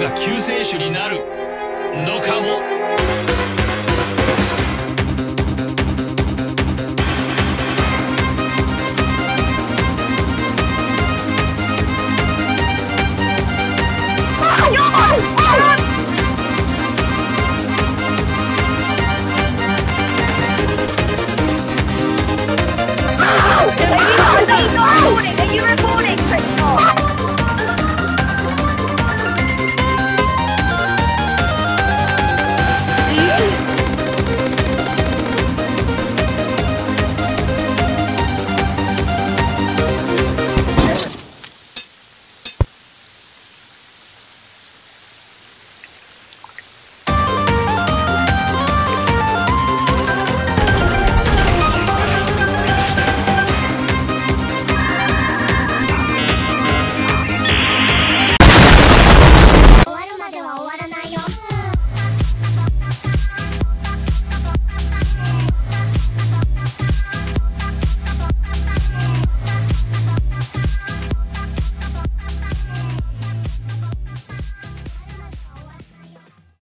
が救世主になるのかも。